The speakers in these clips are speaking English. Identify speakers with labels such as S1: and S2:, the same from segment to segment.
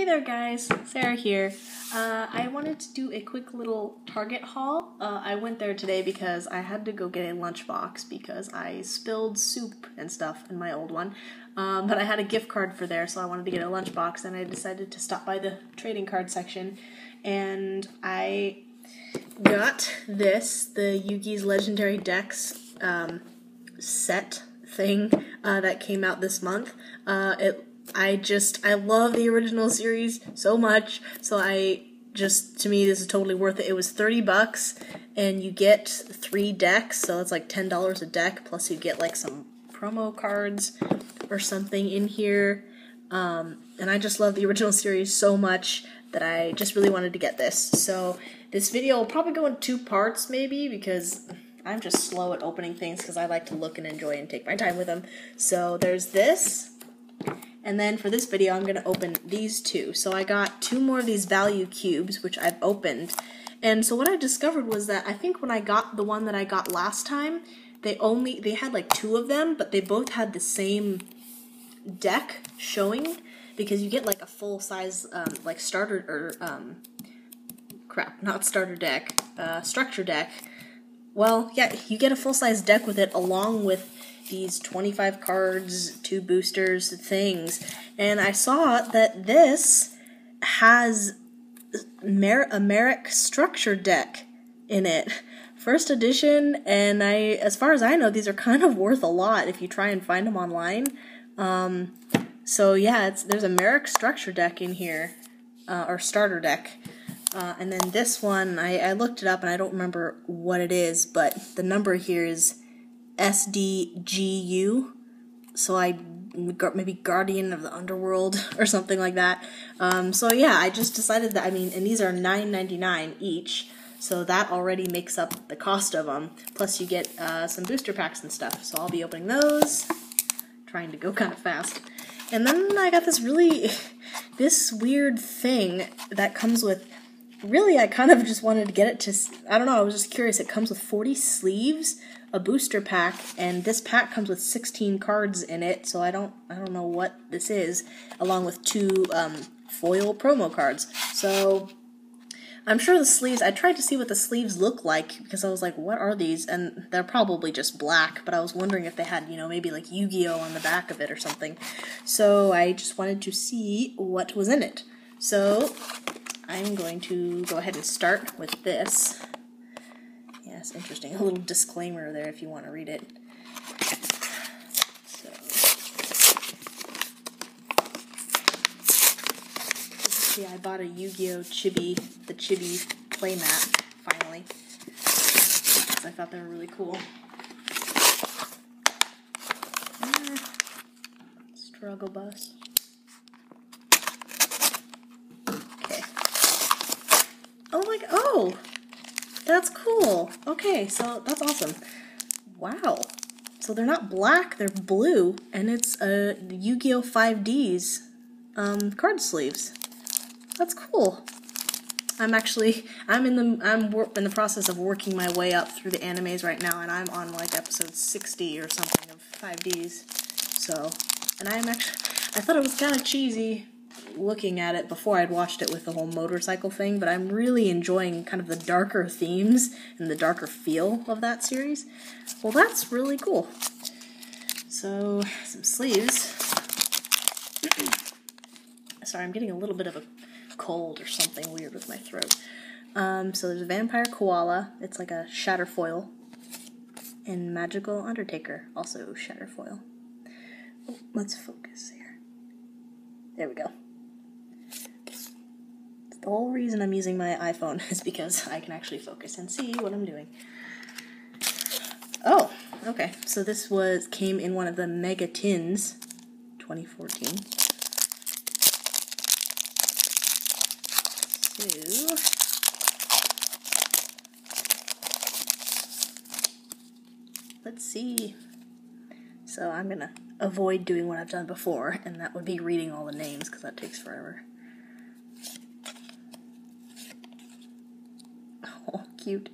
S1: Hey there guys, Sarah here. Uh, I wanted to do a quick little Target haul. Uh, I went there today because I had to go get a lunchbox because I spilled soup and stuff in my old one. Um, but I had a gift card for there, so I wanted to get a lunchbox, and I decided to stop by the trading card section. And I got this, the Yugi's Legendary Decks um, set thing uh, that came out this month. Uh, it I just I love the original series so much, so I just to me this is totally worth it. It was 30 bucks and you get 3 decks, so it's like $10 a deck plus you get like some promo cards or something in here. Um, and I just love the original series so much that I just really wanted to get this. So this video will probably go in two parts maybe because I'm just slow at opening things because I like to look and enjoy and take my time with them. So there's this and then for this video, I'm going to open these two. So I got two more of these value cubes, which I've opened. And so what I discovered was that I think when I got the one that I got last time, they only, they had like two of them, but they both had the same deck showing because you get like a full size, um, like starter, or, um, crap, not starter deck, uh, structure deck. Well, yeah, you get a full size deck with it along with these 25 cards, two boosters, things. And I saw that this has Mer- a Marik structure deck in it. First edition, and I, as far as I know, these are kind of worth a lot if you try and find them online. Um, so yeah, it's there's a Marik structure deck in here, uh, or starter deck. Uh, and then this one, I, I looked it up and I don't remember what it is, but the number here is SDGU. So I maybe Guardian of the Underworld or something like that. Um, so yeah, I just decided that I mean, and these are nine ninety nine each, so that already makes up the cost of them. Plus, you get uh, some booster packs and stuff. So I'll be opening those, trying to go kind of fast. And then I got this really, this weird thing that comes with. Really, I kind of just wanted to get it to. I don't know. I was just curious. It comes with forty sleeves a booster pack, and this pack comes with 16 cards in it, so I don't I don't know what this is, along with two um, foil promo cards. So I'm sure the sleeves. I tried to see what the sleeves look like because I was like, what are these? And they're probably just black, but I was wondering if they had you know maybe like Yu-Gi-Oh on the back of it or something. So I just wanted to see what was in it. So I'm going to go ahead and start with this. Yes, interesting. A little disclaimer there if you want to read it. So, see, I bought a Yu-Gi-Oh! Chibi, the Chibi playmat, finally. I thought they were really cool. Ah, struggle bus. Okay. Oh oh! That's cool. Okay, so that's awesome. Wow. So they're not black, they're blue, and it's a Yu-Gi-Oh! 5D's um, card sleeves. That's cool. I'm actually I'm in the I'm in the process of working my way up through the animes right now, and I'm on like episode 60 or something of 5Ds. So, and I'm actually I thought it was kind of cheesy looking at it before I'd watched it with the whole motorcycle thing, but I'm really enjoying kind of the darker themes and the darker feel of that series. Well, that's really cool. So, some sleeves. Sorry, I'm getting a little bit of a cold or something weird with my throat. Um, so there's a Vampire Koala. It's like a shatter foil. And Magical Undertaker, also shatter foil. Oh, let's focus here. There we go. The whole reason I'm using my iPhone is because I can actually focus and see what I'm doing. Oh, okay. So this was came in one of the Mega Tins 2014. So let's see. So I'm gonna avoid doing what I've done before, and that would be reading all the names because that takes forever. Cute.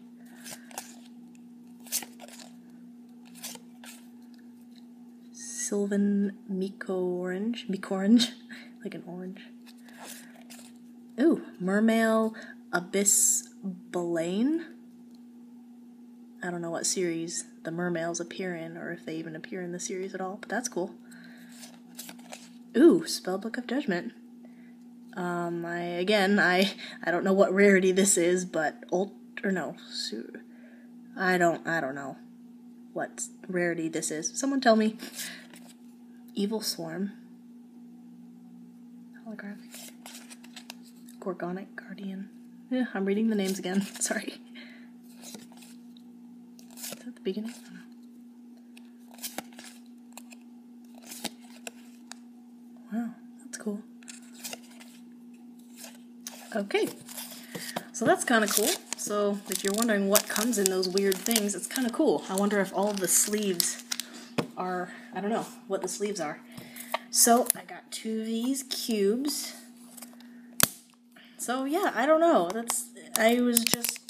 S1: Sylvan Miko Orange. Miko Orange. like an orange. Ooh, Mermail Abyss Baleine. I don't know what series the mermails appear in, or if they even appear in the series at all, but that's cool. Ooh, Spellbook of Judgment. Um, I again, I I don't know what rarity this is, but old or no, I don't I don't know what rarity this is. Someone tell me. Evil Swarm. Holographic. Gorgonic Guardian. Yeah, I'm reading the names again. Sorry. Is that the beginning? Wow, that's cool. Okay, so that's kind of cool. So if you're wondering what comes in those weird things, it's kind of cool. I wonder if all the sleeves are, I don't know what the sleeves are. So I got two of these cubes. So yeah, I don't know. That's, I was just,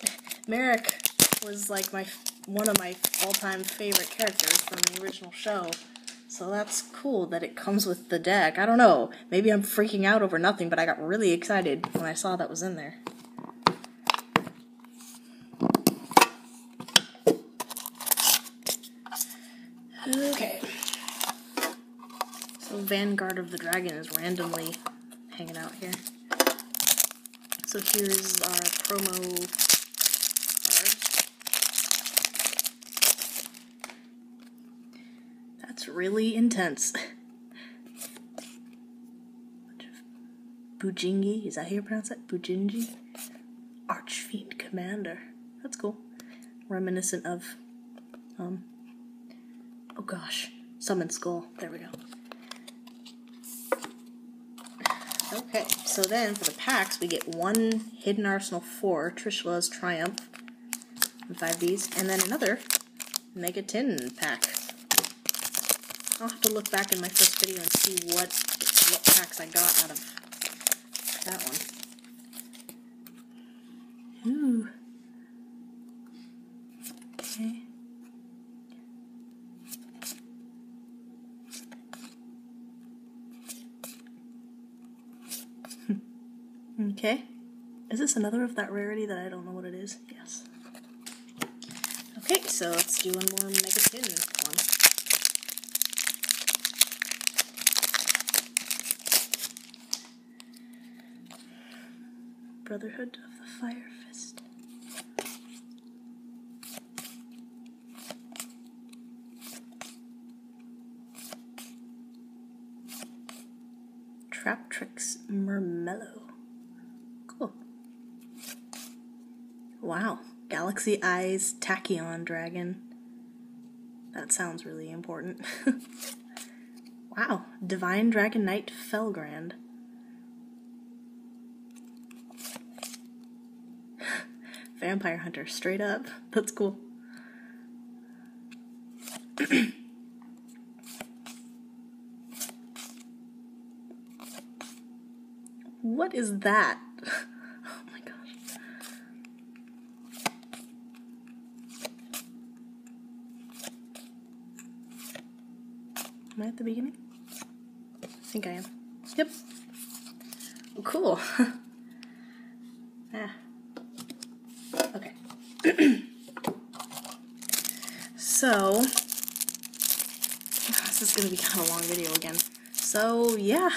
S1: Marik was like my, one of my all-time favorite characters from the original show. So that's cool that it comes with the deck. I don't know. Maybe I'm freaking out over nothing, but I got really excited when I saw that was in there. Okay. So Vanguard of the Dragon is randomly hanging out here. So here's our promo card. That's really intense. Bujingi, is that how you pronounce that? Bujingi? Archfiend Commander. That's cool. Reminiscent of, um, oh gosh, Summon Skull. There we go. Okay, so then for the packs, we get one Hidden Arsenal 4, Trishula's Triumph, and 5 and then another Mega Tin pack. I'll have to look back in my first video and see what what packs I got out of that one. Ooh. Okay. Okay. Is this another of that rarity that I don't know what it is? Yes. Okay, so let's do one more Mega Tin one. Brotherhood of the Fire Fist. Traptrix Myrmeleo. Cool. Wow. Galaxy Eyes Tachyon Dragon. That sounds really important. wow. Divine Dragon Knight Felgrand. Vampire Hunter, straight up. That's cool. what is that? oh my gosh. Am I at the beginning? I think I am. Yep. Cool. ah. Okay. so, this is going to be kind of a long video again. So, yeah,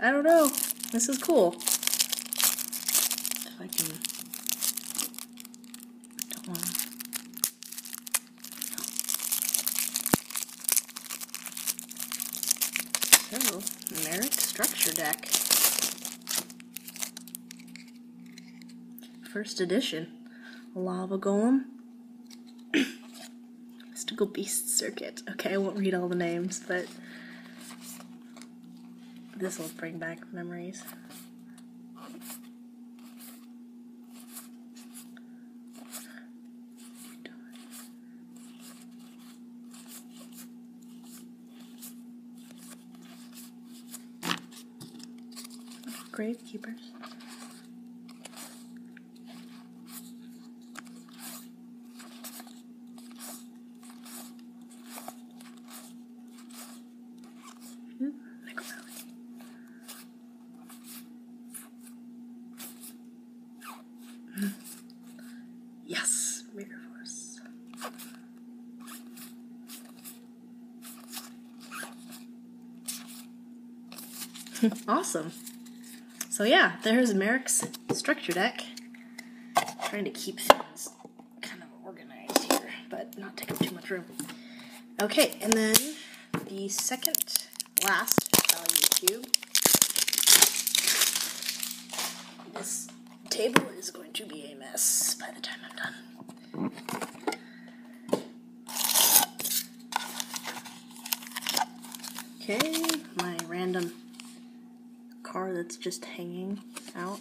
S1: I don't know. This is cool. If I can... Don't want So, Marik Structure Deck. First edition. Lava Golem. Mystical Beast Serket. Okay, I won't read all the names, but this will bring back memories. gravekeepers. Mm, mm. Yes, Mirror Force. awesome. So yeah, there's Marik's structure deck. trying to keep things kind of organized here, but not take up too much room. Okay, and then the second last value cube. This table is going to be a mess by the time I'm done. Okay, my random that's just hanging out.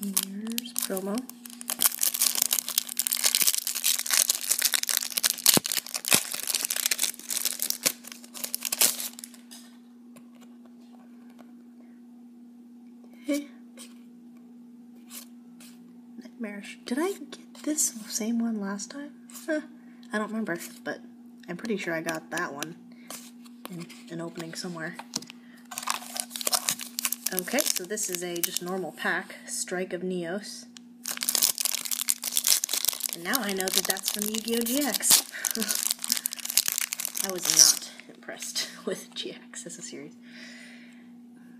S1: Here's promo. Okay. Nightmarish. Did I get this same one last time? Huh. I don't remember, but I'm pretty sure I got that one in an opening somewhere. Okay, so this is a just normal pack, Strike of Neos. And now I know that that's from Yu-Gi-Oh! GX. I was not impressed with GX as a series.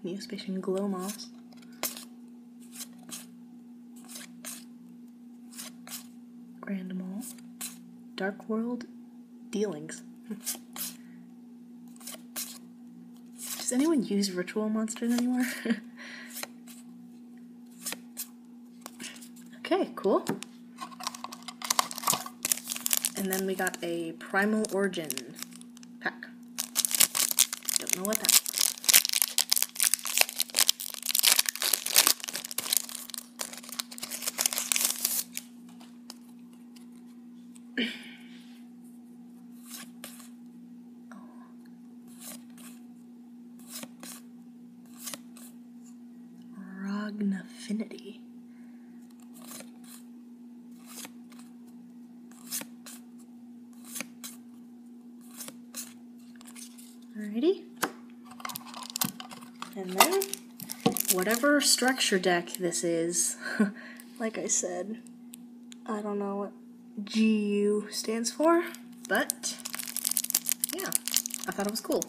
S1: Neo-Spacian Glowmoss. Grand Mole. Dark World Dealings. Does anyone use ritual monsters anymore? okay, cool. And then we got a Primal Origin pack. Don't know what that is. Rognafinity. Alrighty. And then, whatever structure deck this is, like I said, I don't know what GU stands for, but yeah, I thought it was cool.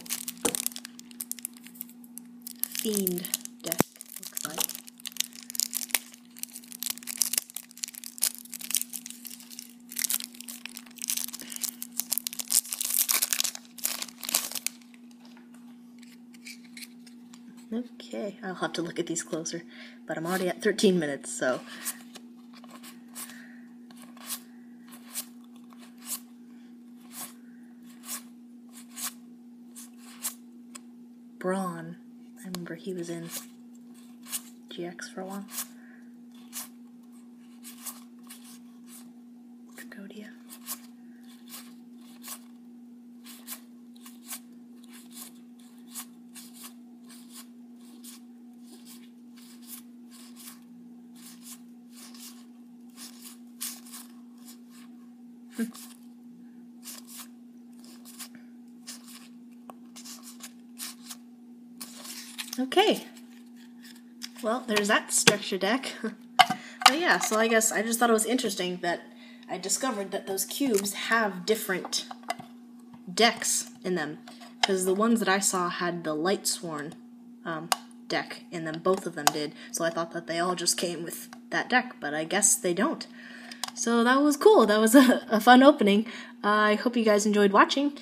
S1: Fiend deck, looks like. Okay, I'll have to look at these closer, but I'm already at 13 minutes, so. Braun. I remember he was in GX for a while. Okay. Well, there's that structure deck. but yeah, so I guess I just thought it was interesting that I discovered that those cubes have different decks in them. Because the ones that I saw had the Light Sworn um, deck in them, both of them did. So I thought that they all just came with that deck, but I guess they don't. So that was cool. That was a, a fun opening. Uh, I hope you guys enjoyed watching,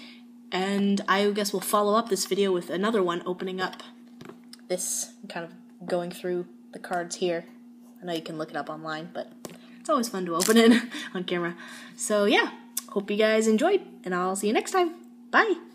S1: and I guess we'll follow up this video with another one opening up this kind of going through the cards here. I know you can look it up online, but it's always fun to open it on camera. So yeah, hope you guys enjoyed, and I'll see you next time. Bye!